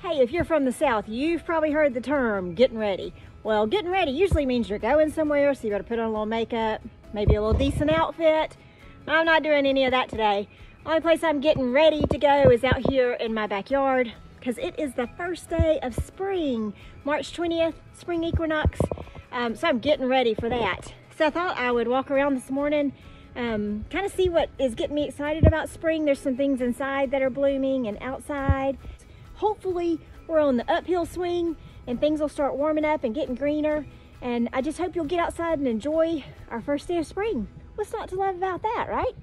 Hey, if you're from the South, you've probably heard the term getting ready. Well, getting ready usually means you're going somewhere, so you gotta put on a little makeup, maybe a little decent outfit. I'm not doing any of that today. Only place I'm getting ready to go is out here in my backyard because it is the first day of spring, March 20th, spring equinox. Um, so I'm getting ready for that. So I thought I would walk around this morning, um, kind of see what is getting me excited about spring. There's some things inside that are blooming and outside hopefully we're on the uphill swing and things will start warming up and getting greener. And I just hope you'll get outside and enjoy our first day of spring. What's not to love about that, right?